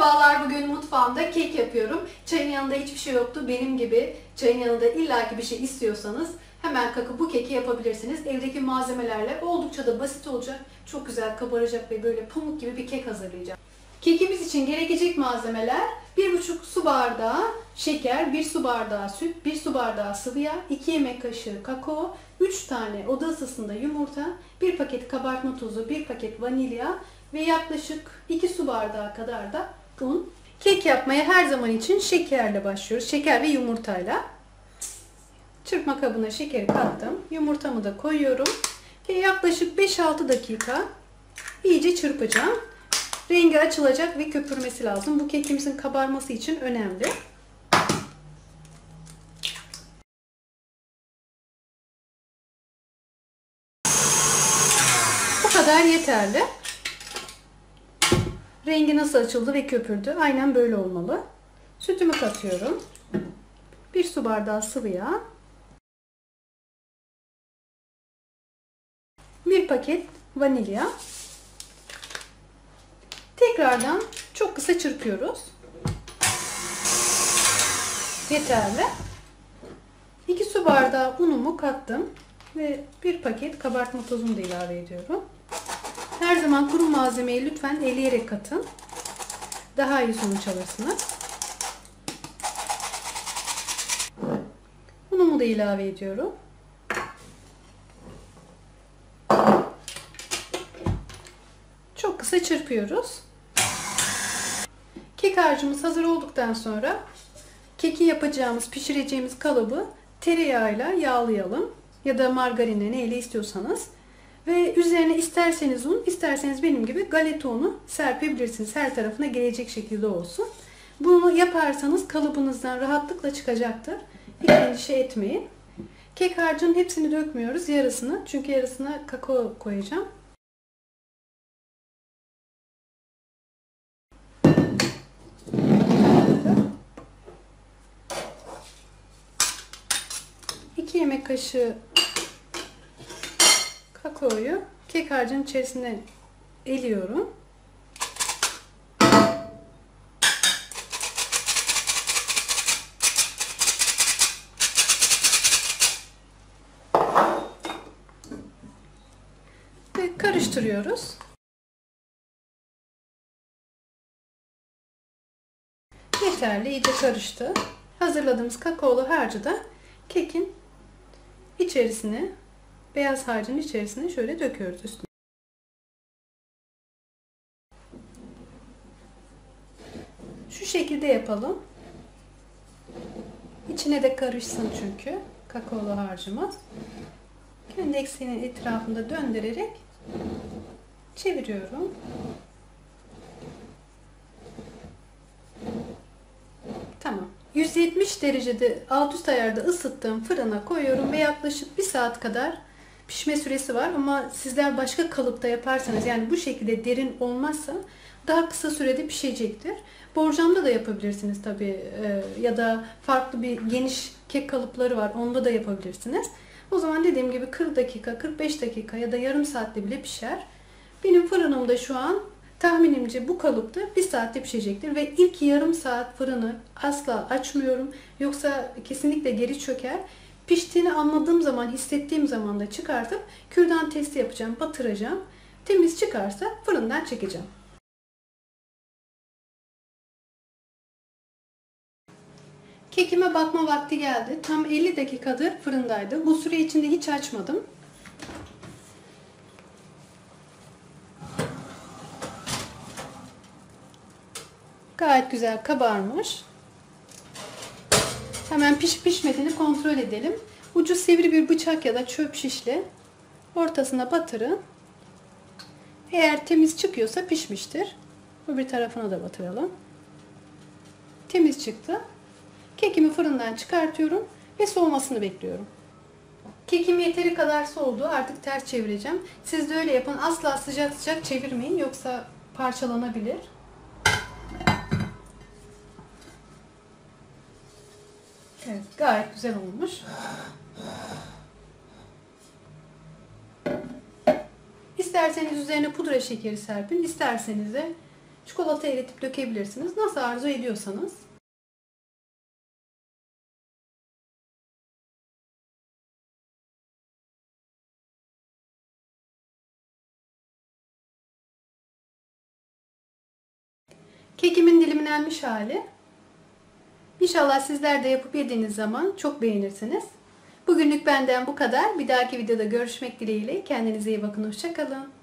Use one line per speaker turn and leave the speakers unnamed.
Merhabalar bugün mutfağımda kek yapıyorum. Çayın yanında hiçbir şey yoktu. Benim gibi çayın yanında illaki bir şey istiyorsanız hemen kakı bu keki yapabilirsiniz. Evdeki malzemelerle oldukça da basit olacak. Çok güzel kabaracak ve böyle pamuk gibi bir kek hazırlayacağım. Kekimiz için gerekecek malzemeler 1,5 su bardağı şeker, 1 su bardağı süt, 1 su bardağı sıvı yağ, 2 yemek kaşığı kakao, 3 tane oda ısısında yumurta, 1 paket kabartma tozu, 1 paket vanilya ve yaklaşık 2 su bardağı kadar da un. Kek yapmaya her zaman için şekerle başlıyoruz. Şeker ve yumurtayla. Çırpma kabına şekeri kattım. Yumurtamı da koyuyorum. Ve yaklaşık 5-6 dakika iyice çırpacağım. Rengi açılacak ve köpürmesi lazım. Bu kekimizin kabarması için önemli. Bu kadar yeterli. Rengi nasıl açıldı ve köpürdü? Aynen böyle olmalı. Sütümü katıyorum. Bir su bardağı sıvı yağ. Bir paket vanilya. Tekrardan çok kısa çırpıyoruz. Yeterli. 2 su bardağı unumu kattım ve bir paket kabartma tozumu da ilave ediyorum. Her zaman kuru malzemeyi lütfen eleyerek katın. Daha iyi sonuç alırsınız. Unumu da ilave ediyorum. Çok kısa çırpıyoruz. Kek harcımız hazır olduktan sonra keki yapacağımız, pişireceğimiz kalıbı tereyağıyla yağlayalım. Ya da margarinle neyle istiyorsanız. Ve üzerine isterseniz un, isterseniz benim gibi galeta unu serpebilirsiniz. Her tarafına gelecek şekilde olsun. Bunu yaparsanız kalıbınızdan rahatlıkla çıkacaktır. Hiç endişe etmeyin. Kek harcının hepsini dökmüyoruz. Yarısını. Çünkü yarısına kakao koyacağım. İki yemek kaşığı kakaoyu kek harcının içerisine eliyorum. Ve karıştırıyoruz. Yeterli, iyice karıştı. Hazırladığımız kakaolu harcı da kekin içerisine beyaz harcın içerisine şöyle döküyoruz üstüne. Şu şekilde yapalım. İçine de karışsın çünkü kakaolu harcımız. Kendi etrafında döndürerek çeviriyorum. Tamam. 170 derecede alt üst ayarda ısıttığım fırına koyuyorum ve yaklaşık 1 saat kadar pişme süresi var ama sizler başka kalıpta yaparsanız yani bu şekilde derin olmazsa daha kısa sürede pişecektir. Borcamda da yapabilirsiniz tabi ya da farklı bir geniş kek kalıpları var onda da yapabilirsiniz. O zaman dediğim gibi 40 dakika 45 dakika ya da yarım saatte bile pişer. Benim fırınımda şu an tahminimce bu kalıpta bir saatte pişecektir ve ilk yarım saat fırını asla açmıyorum yoksa kesinlikle geri çöker. Piştiğini anladığım zaman, hissettiğim zaman da çıkartıp kürdan testi yapacağım, batıracağım. Temiz çıkarsa fırından çekeceğim. Kekime bakma vakti geldi. Tam 50 dakikadır fırındaydı. Bu süre içinde hiç açmadım. Gayet güzel kabarmış. Hemen pişip pişmediğini kontrol edelim. Ucu sivri bir bıçak ya da çöp şişle ortasına batırın. Eğer temiz çıkıyorsa pişmiştir. Bir tarafına da batıralım. Temiz çıktı. Kekimi fırından çıkartıyorum ve soğumasını bekliyorum. Kekim yeteri kadar soğudu. Artık ters çevireceğim. Siz de öyle yapın. Asla sıcak sıcak çevirmeyin yoksa parçalanabilir. Evet, gayet güzel olmuş. İsterseniz üzerine pudra şekeri serpin, isterseniz de Çikolata eritip dökebilirsiniz. Nasıl arzu ediyorsanız. Kekimin dilimlenmiş hali. İnşallah sizler de yapıp yediğiniz zaman çok beğenirsiniz. Bugünlük benden bu kadar. Bir dahaki videoda görüşmek dileğiyle. Kendinize iyi bakın. Hoşçakalın.